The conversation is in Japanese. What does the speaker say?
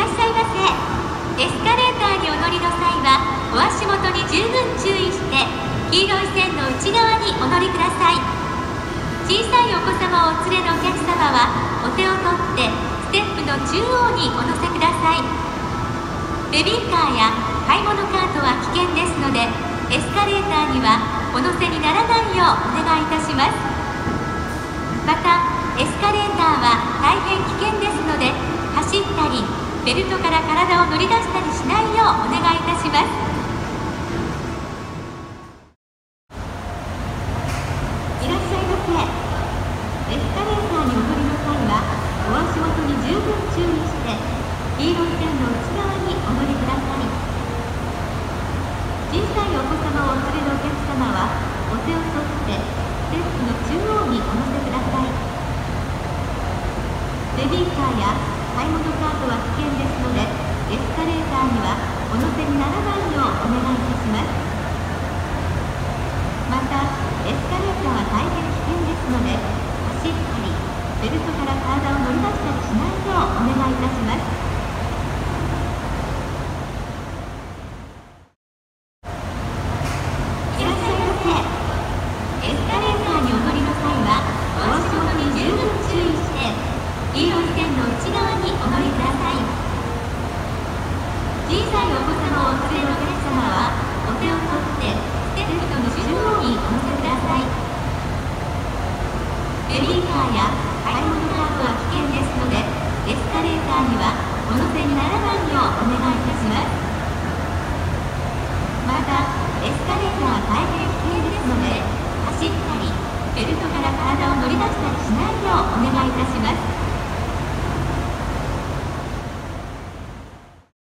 らっしゃいませ。エスカレーターにお乗りの際はお足元に十分注意して黄色い線の内側にお乗りください。小さいお子様をお連れのお客様はお手を取ってステップの中央にお乗せください。ベビーカーや買い物カートは危険ですのでエスカレーターにはお乗せにならないようお願いいたします。またエスカレーターは大変危険ですので走ったりベルト体を乗り出したりしないようお願いいたします。いらっしゃいませ。エスカレーターにお乗りの際はお足元に十分注意して黄色い線の内側にお乗りください。小さいお子様をお連れのお客様はお手を取ってテップの中央にお乗せください。ベビーカーや買い物カートは危険ですのでエスカレーターにはお乗せにならないようお願いいたします。またエスカレーターは大変危険ですので走ったりベルトから体を乗り出したりしないようお願いいたしますベビーカーや買い物カートは危険ですのでエスカレーターにはお乗せにならないようお願いいたします。またエスカレーターは大変危険ですので走ったりベルトから体を乗り出したりしないようお願いいたします。